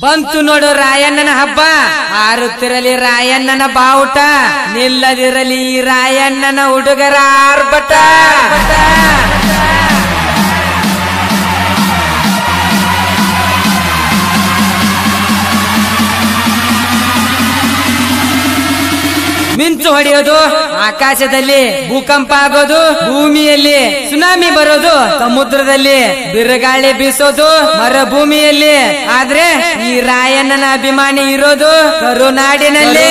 ಬಂತು ನೋಡು ರಾಯಣ್ಣನ ಹಬ್ಬ. ಹಾರುತ್ತಿರಲಿ ರಾಯಣ್ಣನ ಬಾವುಟ. ನಿಲ್ಲದಿರಲಿ ರಾಯಣ್ಣನ ಹುಡುಗರ ಆರ್ಭಟ. ಮಿಂಚು ಹೊಡೆಯೋದು, ಆಕಾಶದಲ್ಲಿ ಭೂಕಂಪ ಆಗೋದು, ಭೂಮಿಯಲ್ಲಿ ಸುನಾಮಿ ಬರೋದು, ಸಮುದ್ರದಲ್ಲಿ ಬಿರುಗಾಳಿ ಬೀಸೋದು, ಮರುಭೂಮಿಯಲ್ಲಿ. ಆದ್ರೆ ಈ ರಾಯಣ್ಣನ ಅಭಿಮಾನಿ ಇರೋದು ಕರುನಾಡಿನಲ್ಲಿ.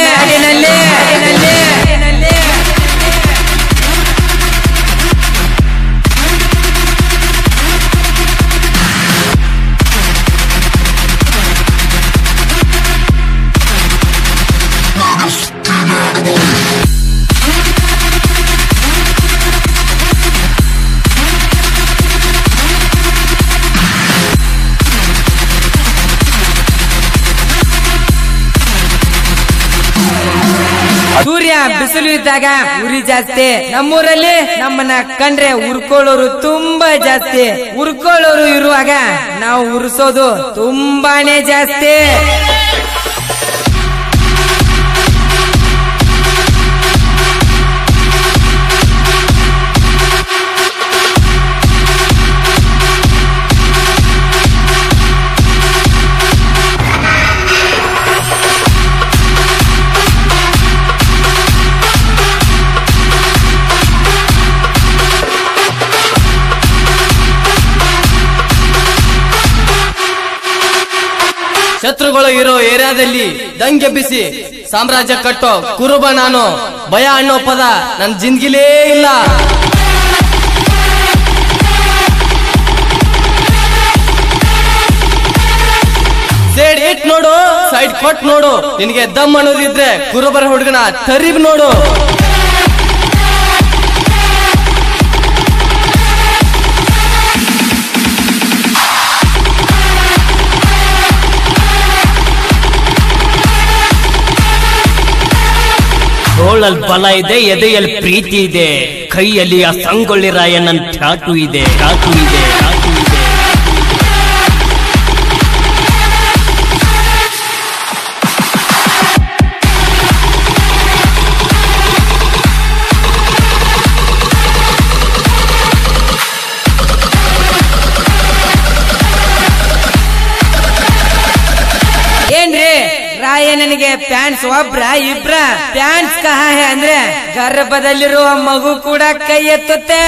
ಸೂರ್ಯ ಬಿಸಿಲು ಇದ್ದಾಗ ಉರಿ ಜಾಸ್ತಿ. ನಮ್ಮೂರಲ್ಲಿ ನಮ್ಮನ್ನ ಕಂಡ್ರೆ ಉರ್ಕೊಳ್ಳೋರು ತುಂಬಾ ಜಾಸ್ತಿ. ಉರ್ಕೊಳ್ಳೋರು ಇರುವಾಗ ನಾವು ಉರ್ಸೋದು ತುಂಬಾನೇ ಜಾಸ್ತಿ. ಶತ್ರುಗಳು ಇರೋ ಏರಿಯಾದಲ್ಲಿ ದಂಗೆ ಬಿಸಿ ಸಾಮ್ರಾಜ್ಯ ಕಟ್ಟೋ ಕುರುಬ ನಾನು. ಭಯ ಅನ್ನೋ ಪದ ನನ್ ಜಿಂದಗಿಲೇ ಇಲ್ಲ. ಸೇಡ್ ಇಟ್ ನೋಡು, ಸೈಡ್ ಕೊಟ್ ನೋಡು. ನಿನಗೆ ದಮ್ ಅನ್ನೋದಿದ್ರೆ ಕುರುಬರ ಹುಡುಗನ ತರಿಬ್ ನೋಡು. ತೋಳಲ್ ಬಲ ಇದೆ ಎದೆಯಲ್ಲಿ ಪ್ರೀತಿ ಇದೆ ಕೈಯಲ್ಲಿ ಆ ಸಂಗೊಳ್ಳಿ ರಾಯನ ಠಾಟು ಇದೆ ಠಾಟು ಇದೆ. ರಾಯಣ್ಣನಿಗೆ ಪ್ಯಾಂಟ್ಸ್ ಒಬ್ರ ಇಬ್ರ ಪ್ಯಾಂಟ್ಸ್ ಕಹ ಅಂದ್ರೆ ಗರ್ಭದಲ್ಲಿರುವ ಮಗು ಕೂಡ ಕೈ ಎತ್ತುತ್ತೆ.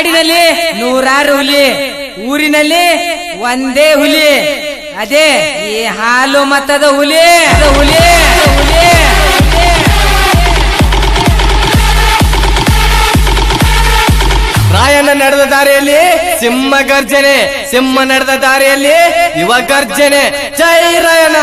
ಕಾಡಿನಲ್ಲಿ ನೂರಾರು ಹುಲಿ, ಊರಿನಲ್ಲಿ ಒಂದೇ ಹುಲಿ. ಅದೇ ಈ ಹಾಲು ಮತದ ಹುಲಿ ಹುಲಿ ಹುಲಿ. ರಾಯಣ್ಣ ನಡೆದ ದಾರಿಯಲ್ಲಿ ಸಿಂಹ ಗರ್ಜನೆ, ಸಿಂಹ ನಡೆದ ದಾರಿಯಲ್ಲಿ ಯುವ ಗರ್ಜನೆ. ಜೈ ರಾಯಣ್ಣ.